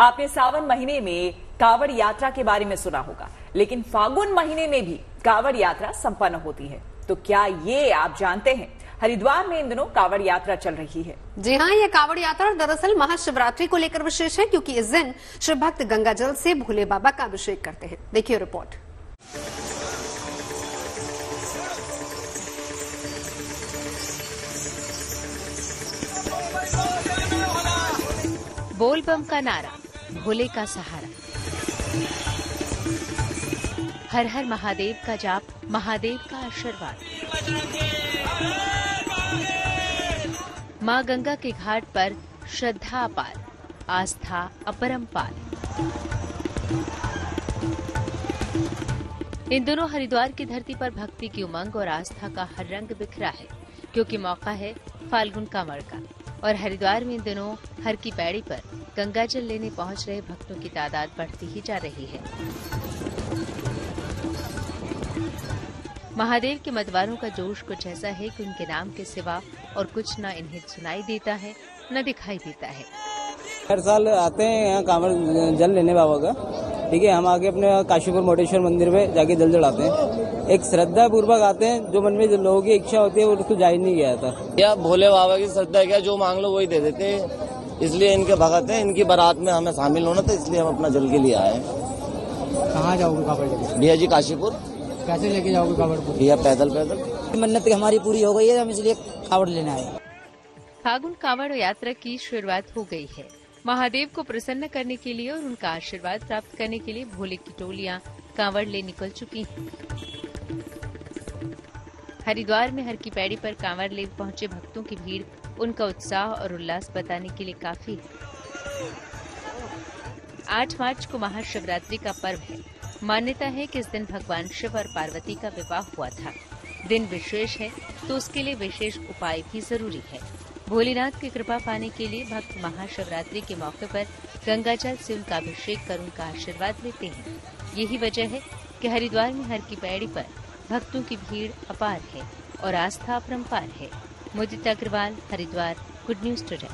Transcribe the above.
आपने सावन महीने में कावड़ यात्रा के बारे में सुना होगा लेकिन फागुन महीने में भी कावड़ यात्रा संपन्न होती है। तो क्या ये आप जानते हैं? हरिद्वार में इन दिनों कावड़ यात्रा चल रही है। जी हाँ ये कावड़ यात्रा दरअसल महाशिवरात्रि को लेकर विशेष है क्योंकि इस दिन शिव भक्त गंगा जल से भोले बाबा का अभिषेक करते हैं। देखिए रिपोर्ट। बोल बम का नारा। भोले का सहारा। हर हर महादेव का जाप, महादेव का आशीर्वाद। माँ गंगा के घाट पर श्रद्धा अपार, आस्था अपरंपार इन दोनों हरिद्वार की धरती पर भक्ति की उमंग और आस्था का हर रंग बिखरा है। क्योंकि मौका है फाल्गुन कांवड़ का। और हरिद्वार में इन दिनों हर की पैड़ी पर गंगा जल लेने पहुँच रहे भक्तों की तादाद बढ़ती ही जा रही है। महादेव के मतवारों का जोश कुछ ऐसा है कि उनके नाम के सिवा और कुछ न इन्हें सुनाई देता है, न दिखाई देता है। हर साल आते हैं यहाँ कांवड़ जल लेने बाबा का। ठीक है, हम आगे अपने काशीपुर मोटेश्वर मंदिर में जाके जल चढ़ाते हैं। एक श्रद्धा पूर्वक आते हैं जो मन में जो लोगों की इच्छा होती है वो उसको जा ही नहीं गया था या भोले बाबा की श्रद्धा क्या जो मांग लो वही दे देते हैं। इसलिए इनके भगत हैं इनकी बारात में हमें शामिल होना था इसलिए हम अपना जल के लिए आए कहाँ जाओगे कांवड़ लेके भैया जी काशीपुर। कैसे लेके जाओगे कांवड़ को भैया पैदल पैदल। मन्नत हमारी पूरी हो गई है हम इसलिए कांवड़ लेने आए। फागुन कांवड़ यात्रा की शुरुआत हो गई है। महादेव को प्रसन्न करने के लिए और उनका आशीर्वाद प्राप्त करने के लिए भोले की टोलियाँ कांवड़ ले निकल चुकी हैं। हरिद्वार में हर की पैड़ी पर कांवड़ ले पहुँचे भक्तों की भीड़, उनका उत्साह और उल्लास बताने के लिए काफ़ी है। आठ मार्च को महाशिवरात्रि का पर्व है। मान्यता है कि इस दिन भगवान शिव और पार्वती का विवाह हुआ था। दिन विशेष है तो उसके लिए विशेष उपाय भी ज़रूरी है। भोलेनाथ की कृपा पाने के लिए भक्त महाशिवरात्रि के मौके पर गंगा जल से उनका अभिषेक कर उनका आशीर्वाद लेते हैं। यही वजह है कि हरिद्वार में हर की पैड़ी पर भक्तों की भीड़ अपार है और आस्था परम्पार है। Mudit Agrawal, Haridwar good news today